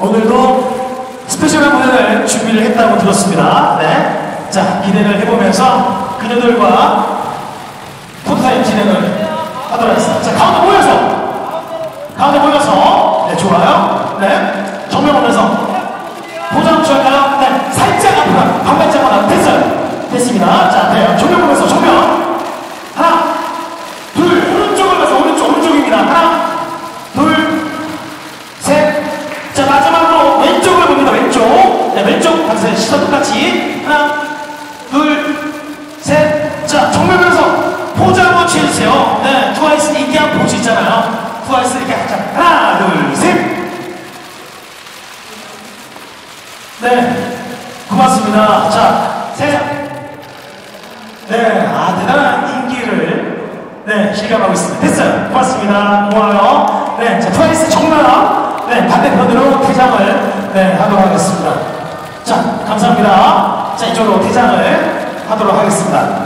오늘도 스페셜한 무대를 준비를 했다고 들었습니다. 네. 자, 기대를 해보면서 그녀들과 포토타임 진행을 하도록 하겠습니다. 자, 가운데 모여서. 가운데 모여서. 네, 좋아요. 네. 정면 보면서. 포장 취할까요? 네. 살짝 앞으로, 한 발짝만 앞. 됐어요. 있잖아요. 트와이스 이렇게 자, 하나, 둘, 셋. 네, 고맙습니다. 자, 셋. 네, 아, 대단한 인기를, 네, 실감하고 있습니다. 됐어요. 고맙습니다. 고마워요. 네, 자, 트와이스 정면, 네, 반대편으로 퇴장을, 네, 하도록 하겠습니다. 자, 감사합니다. 자, 이쪽으로 퇴장을 하도록 하겠습니다.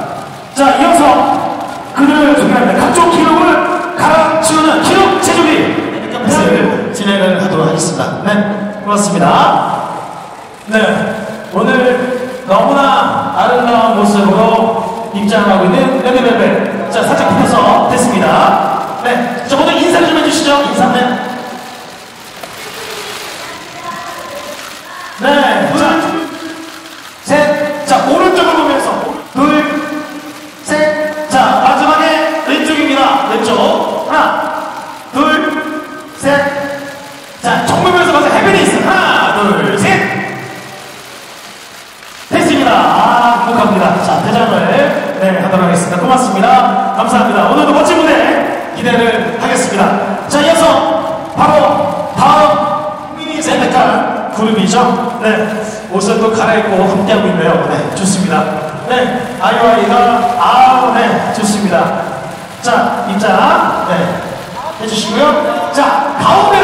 진행을 하도록 하겠습니다. 네, 고맙습니다. 네, 오늘 자, 정면에서 가서 해변이 있어. 하나, 둘, 셋. 됐습니다. 아, 행복합니다. 자, 대장을 네, 하도록 하겠습니다. 고맙습니다. 감사합니다. 오늘도 멋진 무대 기대를 하겠습니다. 자, 이어서 바로 다음 미니 센터카 그룹이죠. 네, 옷을 또 갈아입고 함께하고 있네요. 네, 좋습니다. 네, 아이와이가 아, 네, 좋습니다. 자, 입장 네, 해주시고요. 자, 가운데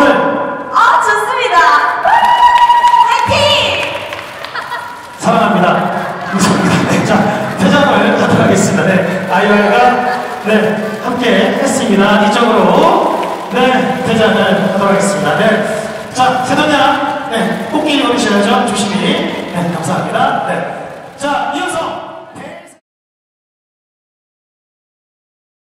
아이와이가, 네, 함께 했습니다. 이쪽으로, 네, 퇴장을 하도록 하겠습니다. 네. 자, 세도냐, 네, 꽃길 걸으셔야죠. 조심히. 네, 감사합니다. 네. 자, 이어서.